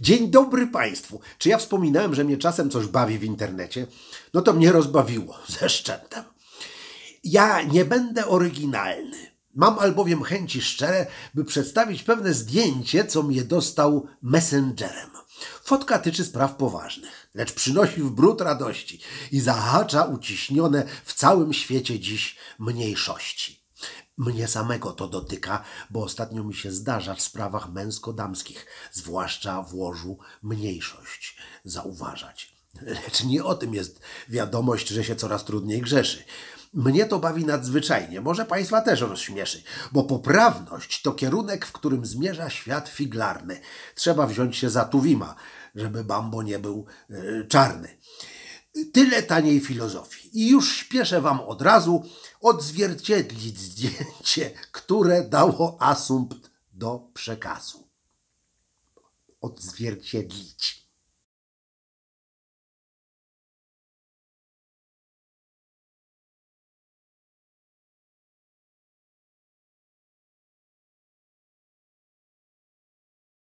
Dzień dobry Państwu. Czy ja wspominałem, że mnie czasem coś bawi w internecie? No to mnie rozbawiło ze szczętem. Ja nie będę oryginalny. Mam albowiem chęci szczere, by przedstawić pewne zdjęcie, co mnie dostał messengerem. Fotka tyczy spraw poważnych, lecz przynosi w brud radości i zahacza uciśnione w całym świecie dziś mniejszości. Mnie samego to dotyka, bo ostatnio mi się zdarza w sprawach męsko-damskich, zwłaszcza w łożu mniejszość, zauważać. Lecz nie o tym jest wiadomość, że się coraz trudniej grzeszy. Mnie to bawi nadzwyczajnie, może Państwa też rozśmieszy, bo poprawność to kierunek, w którym zmierza świat figlarny. Trzeba wziąć się za Tuwima, żeby Bambo nie był e, czarny. Tyle taniej filozofii. I już śpieszę Wam od razu odzwierciedlić zdjęcie, które dało asumpt do przekazu. Odzwierciedlić.